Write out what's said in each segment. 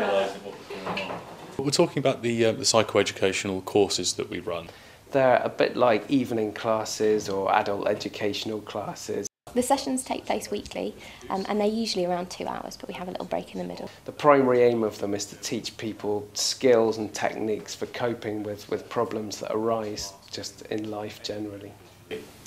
realising what was going on. we're talking about the, uh, the psychoeducational courses that we run. They're a bit like evening classes or adult educational classes. The sessions take place weekly um, and they're usually around two hours, but we have a little break in the middle. The primary aim of them is to teach people skills and techniques for coping with, with problems that arise just in life generally.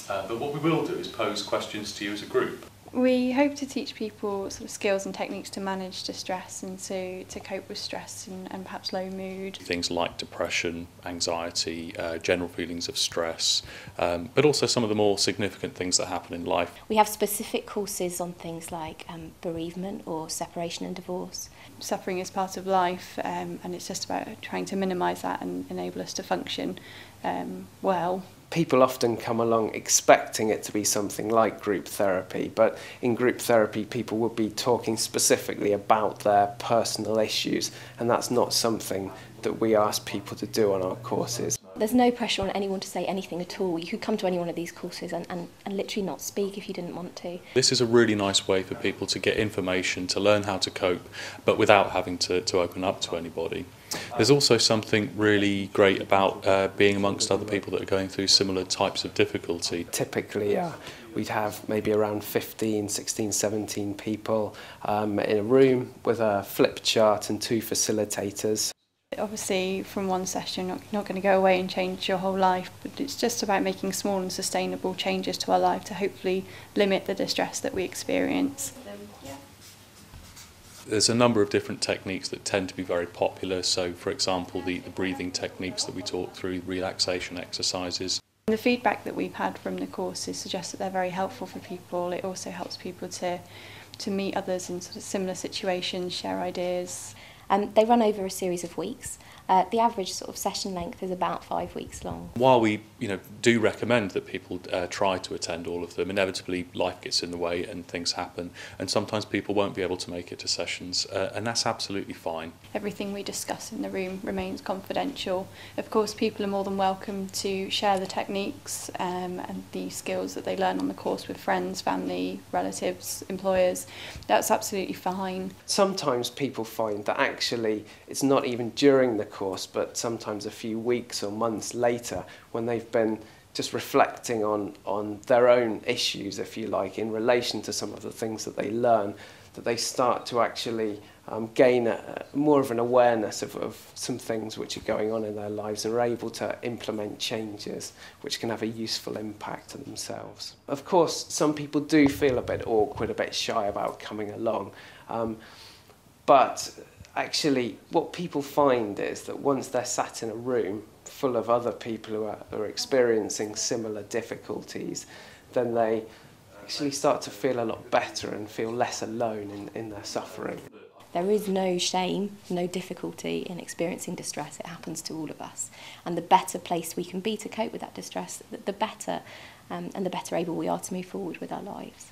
Uh, but what we will do is pose questions to you as a group. We hope to teach people sort of skills and techniques to manage distress and to, to cope with stress and, and perhaps low mood. Things like depression, anxiety, uh, general feelings of stress, um, but also some of the more significant things that happen in life. We have specific courses on things like um, bereavement or separation and divorce. Suffering is part of life um, and it's just about trying to minimise that and enable us to function um, well people often come along expecting it to be something like group therapy, but in group therapy, people would be talking specifically about their personal issues, and that's not something that we ask people to do on our courses. There's no pressure on anyone to say anything at all. You could come to any one of these courses and, and, and literally not speak if you didn't want to. This is a really nice way for people to get information, to learn how to cope, but without having to, to open up to anybody. There's also something really great about uh, being amongst other people that are going through similar types of difficulty. Typically, yeah. We'd have maybe around 15, 16, 17 people um, in a room with a flip chart and two facilitators. obviously from one session you're not, not going to go away and change your whole life but it's just about making small and sustainable changes to our life to hopefully limit the distress that we experience there's a number of different techniques that tend to be very popular so for example the, the breathing techniques that we talk through relaxation exercises the feedback that we've had from the courses suggests that they're very helpful for people it also helps people to to meet others in sort of similar situations share ideas Um, they run over a series of weeks Uh, the average sort of session length is about five weeks long. While we you know do recommend that people uh, try to attend all of them, inevitably life gets in the way and things happen, and sometimes people won't be able to make it to sessions, uh, and that's absolutely fine. Everything we discuss in the room remains confidential. Of course, people are more than welcome to share the techniques um, and the skills that they learn on the course with friends, family, relatives, employers. That's absolutely fine. Sometimes people find that actually it's not even during the course, but sometimes a few weeks or months later when they've been just reflecting on, on their own issues, if you like, in relation to some of the things that they learn, that they start to actually um, gain a, more of an awareness of, of some things which are going on in their lives and are able to implement changes which can have a useful impact to themselves. Of course, some people do feel a bit awkward, a bit shy about coming along, um, but actually what people find is that once they're sat in a room full of other people who are, are experiencing similar difficulties, then they actually start to feel a lot better and feel less alone in, in their suffering. There is no shame, no difficulty in experiencing distress. It happens to all of us. And the better place we can be to cope with that distress, the better um, and the better able we are to move forward with our lives.